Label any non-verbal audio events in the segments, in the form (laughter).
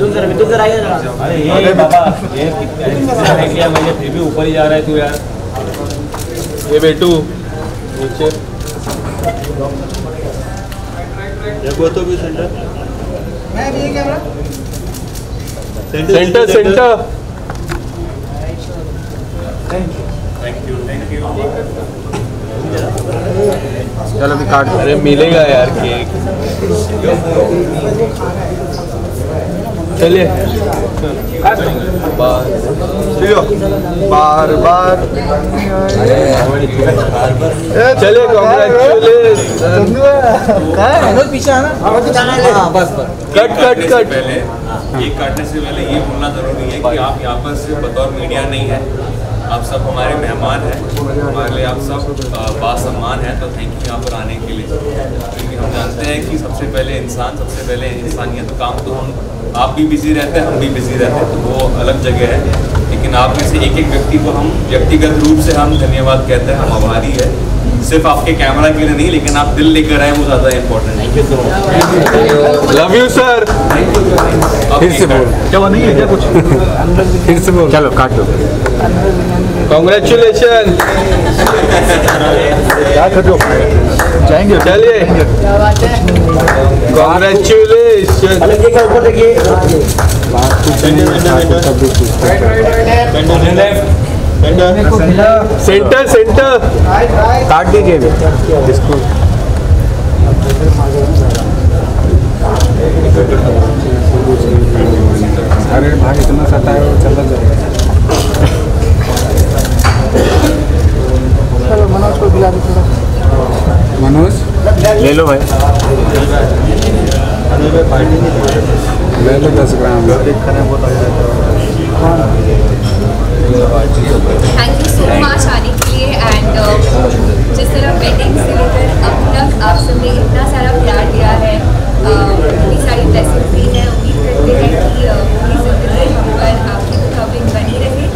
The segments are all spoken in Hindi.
अरे ये बाबा ये लिया मैंने फिर भी ऊपर ही जा रहा है तू यार। ये बेटू नीचे। सेंटर सेंटर चलो अभी काट अरे मिलेगा यार केक चलिए। बार बार। चलिए कट कट कट पहले ये काटने से पहले ये बोलना ज़रूरी है कि आप यहाँ पर सिर्फ़ बतौर मीडिया नहीं है। आप सब हमारे मेहमान हैं, हमारे लिए आप सब बासम्मान हैं तो थैंक यू यहाँ पर आने के लिए। क्योंकि हम जानते हैं कि सबसे पहले इंसान, सबसे पहले इंसानियत तो काम तो हम, आप भी बिज़ी रहते हैं, हम भी बिज़ी रहते हैं तो वो अलग जगह है। लेकिन आप में से एक एक व्यक्ति को हम व्यक्तिगत रूप से हम धन्यवाद कहते हैं, हम आभारी है। सिर्फ़ आपके कैमरा के लिए नहीं लेकिन आप दिल लेकर आए वो ज़्यादा इम्पोर्टेंट है। लव यू सर फिर से बोल क्या नहीं है क्या कुछ? फिर से बोल चलो काट। दो कॉन्ग्रेचुलेशन क्या कर दो जाएँगे चलिए। कॉन्ग्रेचुलेशन सेंटर सेंटर काट दीजिए इसको अरे भाई इतना सता है। वो चला जाएगा मनोज? ले लो भाई। ले लो दस gram. Thank you so much आने के लिए एंड जिस तरह वेडिंग से लेकर अब तक आप सबने इतना सारा प्यार दिया है uh, इतनी सारी ब्लेसिंग दी है उम्मीद करते हैं कि uh, पूरी ज़िंदगी हम पर आपकी कवरिंग बनी रहे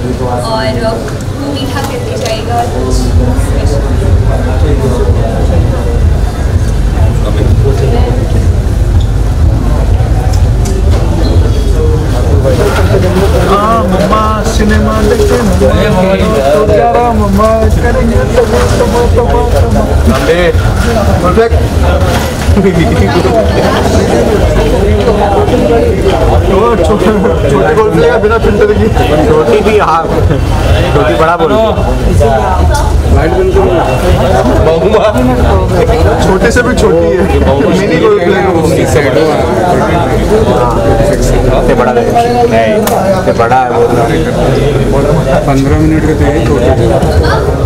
और uh, मीठा करते जाएगा कुछ स्पेशल मम्मा सिनेमा देखते तो क्या रहा मम्मा करेंगे छोटी बोल बिना फ़िल्टर की छोटी भी हाँ। छोटी बड़ा बोल छोटे से भी छोटी है। मिनी गोल प्ले बड़ा इससे बड़ा है पंद्रह मिनट के थे छोटे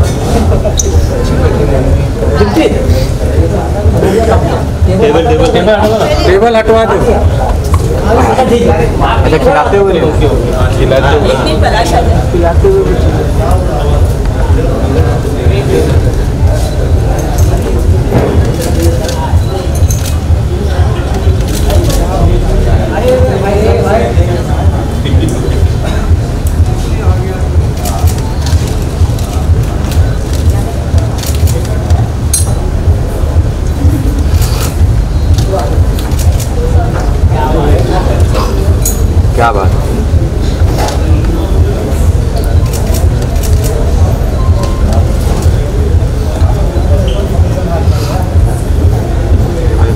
टेबल हटवा दो। अच्छा खिलाते हुए खिलाते हुए। क्या बात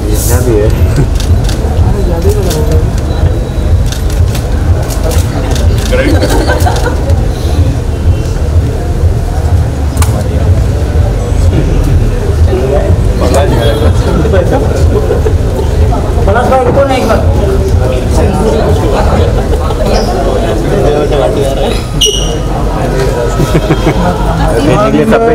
भेजना भी है भेजने के लिए सब पे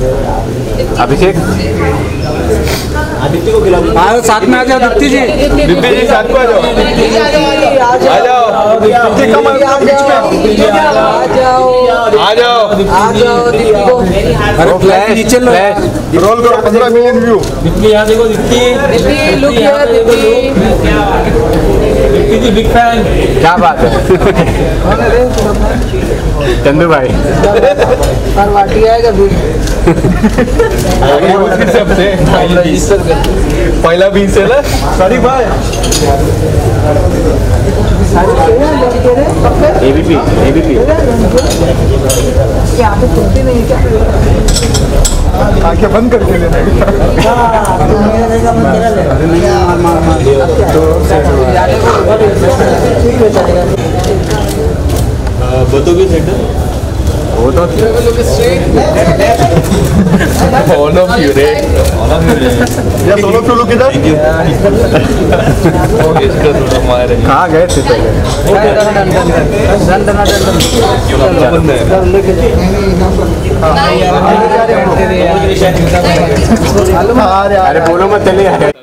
सिद्धार्थ आप देखना अभिषेक हाँ साथ में आ जाओ दीप्ति जी। दीप्ति जी साथ को आ जाओ। आ जाओ। दीप्ति कम बीच में। आ जाओ। अरे फ्लैश नीचे लो। रोल करो पंद्रह मिलियन व्यू दीप्ति यहाँ देखो दीप्ति। दीप्ति यहाँ पे देखो दीप्ति जी बिग फ़ैन क्या बात है चंदू भाई सबसे पहला बीस है ना सॉरी भाई एबीपी एबीपी आँखें बंद करके बतोगे सेंटर। वो तो ऑल ऑफ़ यू रे या दोनों क्यों लोग इधर इसका थोड़ा मार है कहाँ गए थे पहले? अरे बोलो मत चले यार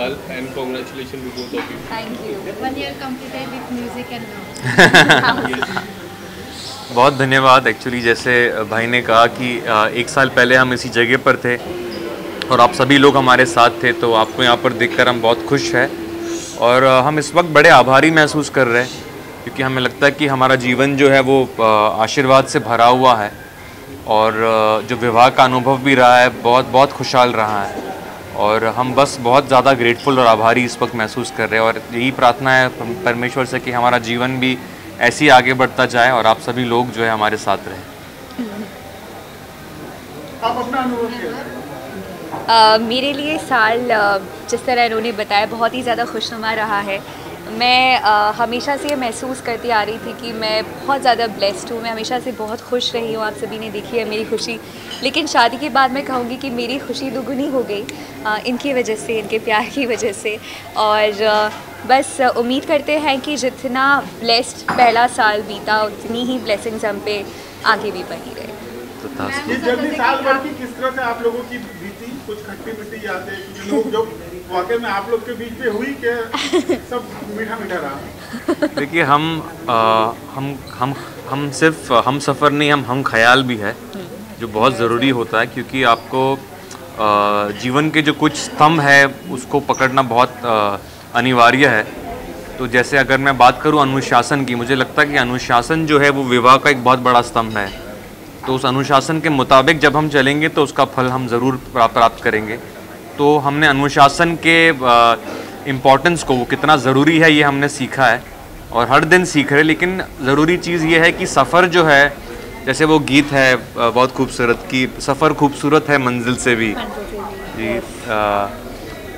साल and congratulation to both of you Thank you. One year completed with music and now. बहुत धन्यवाद एक्चुअली जैसे भाई ने कहा कि एक साल पहले हम इसी जगह पर थे और आप सभी लोग हमारे साथ थे तो आपको यहाँ पर देखकर हम बहुत खुश हैं और हम इस वक्त बड़े आभारी महसूस कर रहे हैं क्योंकि हमें लगता है कि हमारा जीवन जो है वो आशीर्वाद से भरा हुआ है और जो विवाह का अनुभव भी रहा है बहुत बहुत खुशहाल रहा है और हम बस बहुत ज़्यादा ग्रेटफुल और आभारी इस वक्त महसूस कर रहे हैं और यही प्रार्थना है परमेश्वर से कि हमारा जीवन भी ऐसे ही आगे बढ़ता जाए और आप सभी लोग जो है हमारे साथ रहें। Uh, मेरे लिए साल uh, जिस तरह इन्होंने बताया बहुत ही ज़्यादा खुशनुमा रहा है। मैं अ, हमेशा से ये महसूस करती आ रही थी कि मैं बहुत ज़्यादा ब्लेस्ड हूँ। मैं हमेशा से बहुत खुश रही हूँ। आप सभी ने देखी है मेरी खुशी। लेकिन शादी के बाद मैं कहूँगी कि मेरी खुशी दुगुनी हो गई अ, इनकी वजह से इनके प्यार की वजह से। और अ, बस उम्मीद करते हैं कि जितना ब्लेस्ड पहला साल बीता उतनी ही ब्लेसिंग्स हम पे आगे भी बनी रहे। तो साल भर की किस तरह से आप लोगों की बीती कुछ खट्टी मीठी यादें लोग जो वाकई में आप लोग के बीच में हुई कि (laughs) सब मीठा मीठा रहा। देखिए हम अ, हम हम हम सिर्फ़ हम सफ़र नहीं हम हम ख्याल भी है जो बहुत ज़रूरी होता है क्योंकि आपको अ, जीवन के जो कुछ स्तंभ है उसको पकड़ना बहुत अनिवार्य है। तो जैसे अगर मैं बात करूँ अनुशासन की मुझे लगता है कि अनुशासन जो है वो विवाह का एक बहुत बड़ा स्तंभ है। तो उस अनुशासन के मुताबिक जब हम चलेंगे तो उसका फल हम ज़रूर प्राप्त करेंगे। तो हमने अनुशासन के इम्पोर्टेंस को, वो कितना ज़रूरी है, ये हमने सीखा है। और हर दिन सीख रहे लेकिन ज़रूरी चीज़ ये है कि सफ़र जो है, जैसे वो गीत है बहुत खूबसूरत कि, सफ़र खूबसूरत है मंजिल से भी। जी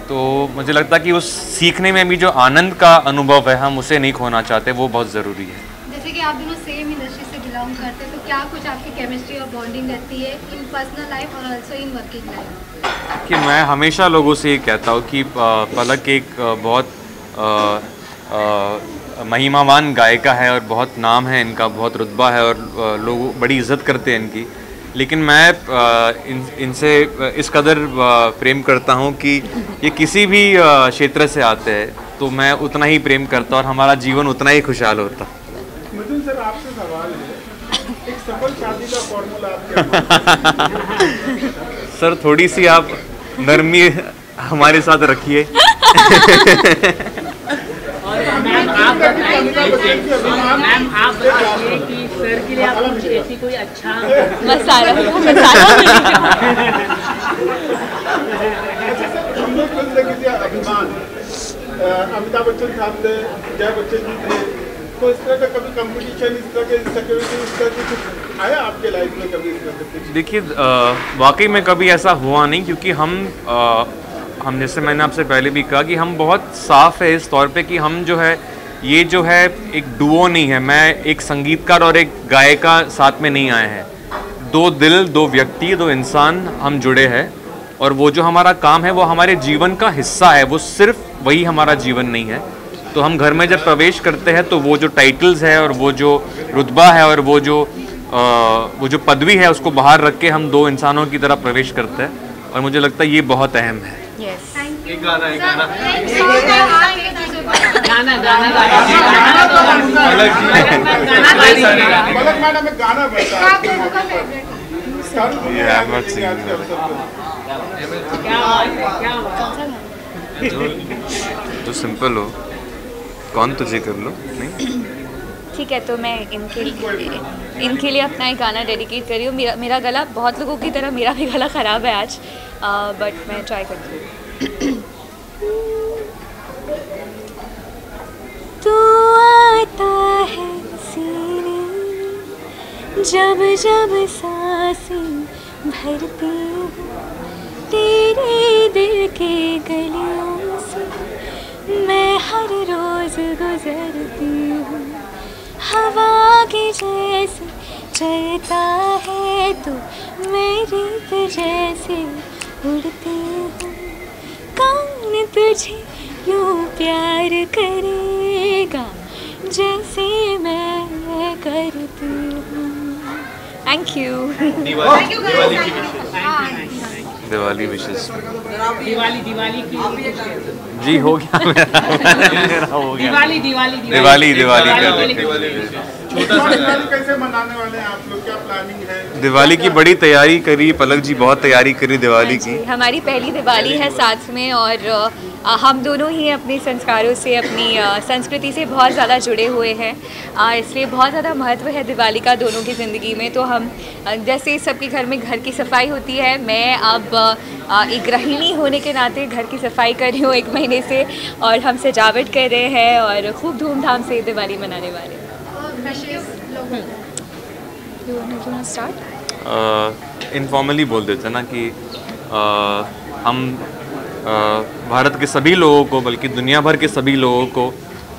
तो मुझे लगता है कि उस सीखने में भी जो आनंद का अनुभव है, हम उसे नहीं खोना चाहते, वो बहुत ज़रूरी है। आप दोनों सेम इंडस्ट्री से बिलोंग करते हैं तो क्या कुछ आपकी केमिस्ट्री और बॉन्डिंग रहती है इन पर्सनल लाइफ और ऑल्सो इन वर्किंग लाइफ कि मैं हमेशा लोगों से ये कहता हूँ कि पलक एक बहुत अ, अ, महिमावान गायिका है और बहुत नाम है इनका बहुत रुतबा है और लोग बड़ी इज़्ज़त करते हैं इनकी। लेकिन मैं इन इनसे इस कदर प्रेम करता हूँ कि ये किसी भी क्षेत्र से आते हैं तो मैं उतना ही प्रेम करता और हमारा जीवन उतना ही खुशहाल होता मिथुन सर आपसे सवाल है एक सफल शादी का फॉर्मूला आप क्या (laughs) सर थोड़ी सी आप नरमी हमारे साथ रखिए। (laughs) मैम आप बताइए कि सर के लिए आप कुछ ऐसी कोई अच्छा मसाला? मसाला अभिमान। अमिताभ बच्चन साहब थे जय बच्चन जी थे तो इस तरह का कभी कंपटीशन इस तरह के इंस्टाग्राम इस तरह के कुछ आया आपके लाइफ में कभी देखिए वाकई में कभी ऐसा हुआ नहीं क्योंकि हम अ, हम जैसे मैंने आपसे पहले भी कहा कि हम बहुत साफ़ है इस तौर पे कि हम जो है ये जो है एक डुओ नहीं है। मैं एक संगीतकार और एक गायिका साथ में नहीं आए हैं। दो दिल दो व्यक्ति दो इंसान हम जुड़े हैं और वो जो हमारा काम है वो हमारे जीवन का हिस्सा है। वो सिर्फ़ वही हमारा जीवन नहीं है। तो हम घर में जब प्रवेश करते हैं तो वो जो टाइटल्स है और वो जो रुतबा है और वो जो अ, वो जो पदवी है उसको बाहर रख के हम दो इंसानों की तरह प्रवेश करते हैं। और मुझे लगता है ये बहुत अहम है। है क्या बात है जो सिंपल हो। कौन तुझे कर लो? नहीं? ठीक है तो मैं इनके लिए इनके लिए अपना एक गाना डेडिकेट कर रही हूँ। मेरा मेरा गला बहुत लोगों की तरह मेरा भी गला ख़राब है आज बट मैं ट्राई करती हूँ। (clears throat) आता है सीने, जब जब साँसें भरती तेरे दिल के गलियों मैं हर रोज गुजरती हूँ। हवा के जैसे चलता है तो मेरी तो जैसे उड़ती हूँ। कौन तुझे यूँ प्यार करेगा जैसे मैं करती हूँ। Thank you thank you Diwali विशेष दिवाली दिवाली की। जी हो गया मेरा मेरा हो गया। दिवाली दिवाली दिवाली। दिवाली कर दिवाली। देते दिवाली कैसे मनाने वाले हैं आप लोग? क्या प्लानिंग है? दिवाली की बड़ी तैयारी करी पलक जी बहुत तैयारी करी दिवाली की। हमारी पहली दिवाली है साथ में और हम दोनों ही अपने संस्कारों से अपनी संस्कृति से बहुत ज़्यादा जुड़े हुए हैं। इसलिए बहुत ज़्यादा महत्व है दिवाली का दोनों की ज़िंदगी में। तो हम जैसे सबके घर में घर की सफ़ाई होती है मैं अब एक गृहिणी होने के नाते घर की सफ़ाई कर रही हूँ एक महीने से और हम सजावट कर रहे हैं और खूब धूमधाम से दिवाली मनाने वाले इनफॉर्मली बोल देते हैं ना कि अ, हम अ, भारत के सभी लोगों को बल्कि दुनिया भर के सभी लोगों को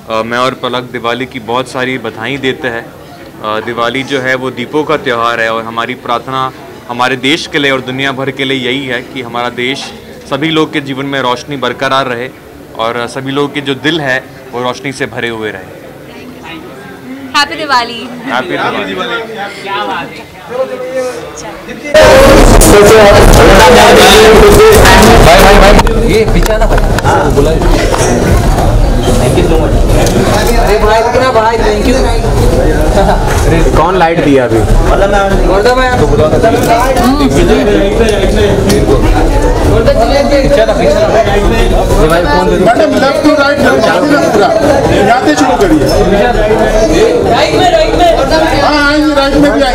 अ, मैं और पलक दिवाली की बहुत सारी बधाई देते हैं। अ, दिवाली जो है वो दीपों का त्यौहार है और हमारी प्रार्थना हमारे देश के लिए और दुनिया भर के लिए यही है कि हमारा देश सभी लोग के जीवन में रोशनी बरकरार रहे और सभी लोगों के जो दिल है वो रोशनी से भरे हुए रहे। हैप्पी दिवाली हैप्पी दिवाली क्या बात है ये पीछे ना भाई बोला थैंक यू सो मच अरे भाई इतना भाई थैंक यू अरे कौन लाइट दिया अभी? गोरदा मैं तो बुला ये भाई फ़ोन दे दो मैडम लेफ़्ट टू राइट पूरा यहाँ शुरू करिए राइट में राइट में हाँ आएँगे राइट में भी आएँगे साइड में आएँगे गोरदा मैम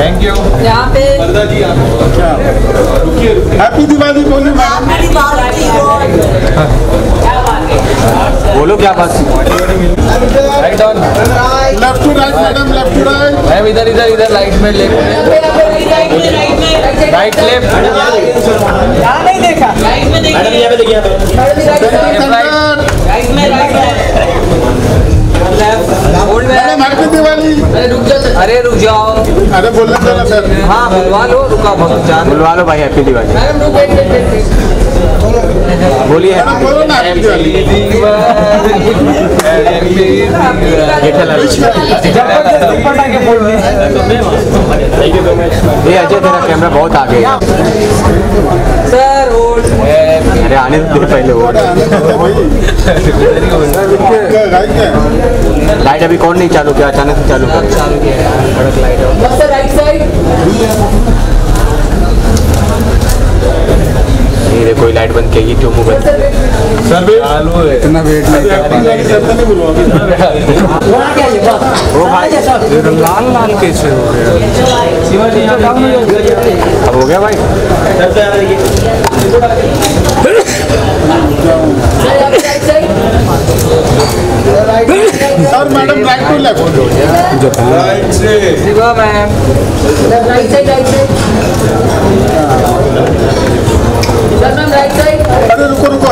थैंक यू यहाँ पे हैप्पी दिवाली बोलिए बोलो क्या बात right on left to right madam left to right ma'am इधर इधर इधर लाइट में लेफ़्ट राइट लेफ़्ट नहीं देखा राइट में देखिए राइट में राइट में दिवाली। अरे रुक जाओ अरे रुक जाओ। अरे बोलना जरा सर हाँ बुलवा लो रुका बहुत जान। बुलवा लो भाई हैप्पी दिवाली। बोलिए। बोलो ना हैप्पी ये अजय तेरा कैमरा बहुत आगे है। अरे आने पहले वो लाइट अभी कौन नहीं चालू किया? अचानक से चालू किया। चालू किया है लाइट देखो ये लाइट बंद की क्यों मुँह बंद सर चालू है इतना वेट नहीं बुलवा ओ भाई लाल लाल कैसे हो गया अब हो गया भाई sir madam right to left right से Shiva ma'am right side right side अरे रुको रुको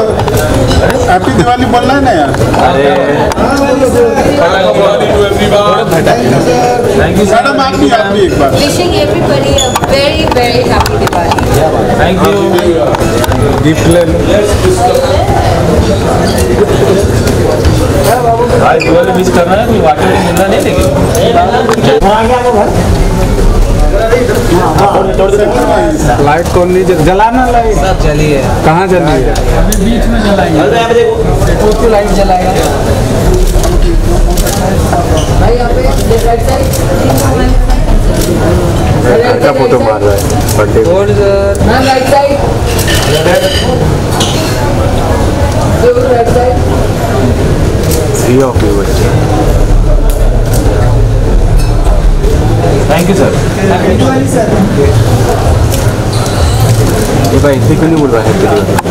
हैप्पी दिवाली बोलना है ना यार? थैंक यू मैडम आप भी आप भी एक बार। Wishing everybody a very very happy Diwali. Thank you gift ले भाई दिवाली मिस कर रहा है कोई वाटर मिलना नहीं लेकिन लाइट कौन नहीं जल- जलाना लाइट सब चलिए कहाँ जली है। अभी बीच में जलाई है? लाइट जलाएगा घर का फ़ोटो मार रहा है? Birthday hold sir three of you बच्चे। थैंक यू सर ये भाई इसे क्यों नहीं बोल रहा है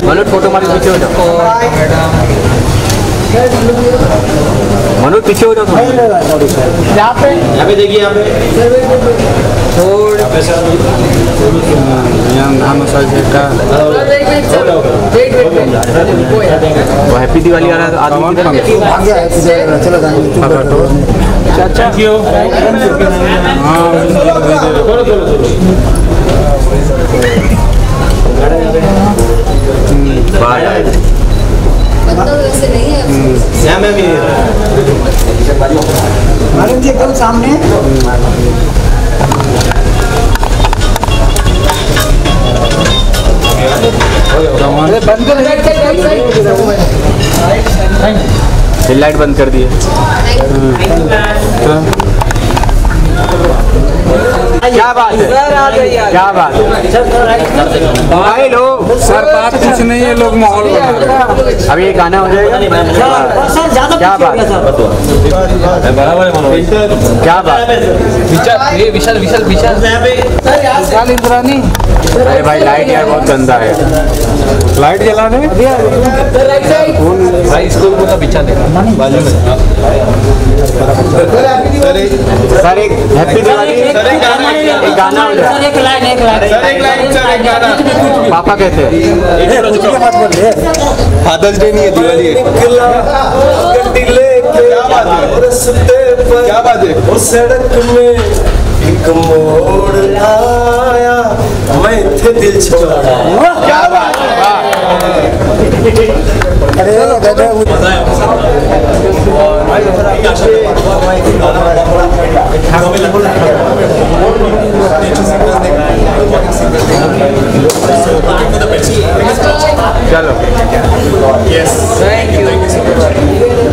मनोज फ़ोटो मारे पीछे हो जाओ। मनोज पीछे हो जाओ यहाँ पे? यहाँ पे होल्ड यहाँ वो हैप्पी दिवाली वाला आदमी किधर गया? थैंक यू वैसे नहीं है बंद कर। ये लाइट बंद कर दिए क्या बात है? सर आ जाइए क्या बात है? भाई लोग सर बात कुछ नहीं है लोग माहौल बना रहे अब ये गाना हो। जाएगा क्या बात है? बराबर है क्या बात है? विशाल ये विशाल विशाल विशाल। विशाल इंद्रानी। अरे भाई लाइट यार बहुत गंदा है। लाइट जला दे सर राइट साइड भाई बिछा दे। बाजू में। सर एक हैप्पी दिवाली एक गाना। हो जाए एक लाइन एक लाइन। पापा कहते हैं। फादर्स डे नहीं है दिवाली है। क्या बात है? क्या बात है? सड़क में एक मोड़ दिल छोड़ा क्या बात है। चलो थैंक यू थैंक यू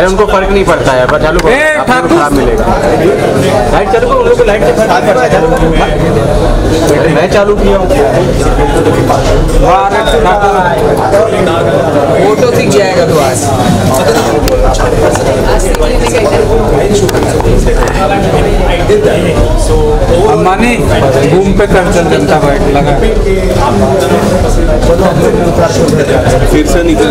अरे उनको फ़र्क नहीं पड़ता है पर चालू खराब मिलेगा। लाइट चालू करो उन लोग को लाइट से फ़र्क नहीं पड़ता। है, मैं चालू किया हूँ। फ़ोटो दिख जाएगा तो आज। अम्बानी घूम पे कर चल जनता पार्टी लगा। फिर से निकल।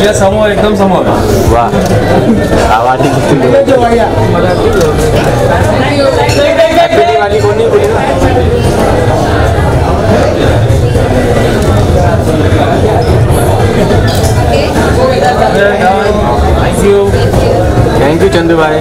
ये समोर एकदम समोर वाह आवाज़ ही कितनी हैप्पी दिवाली को नहीं बोली thank you thank you Chandu भाई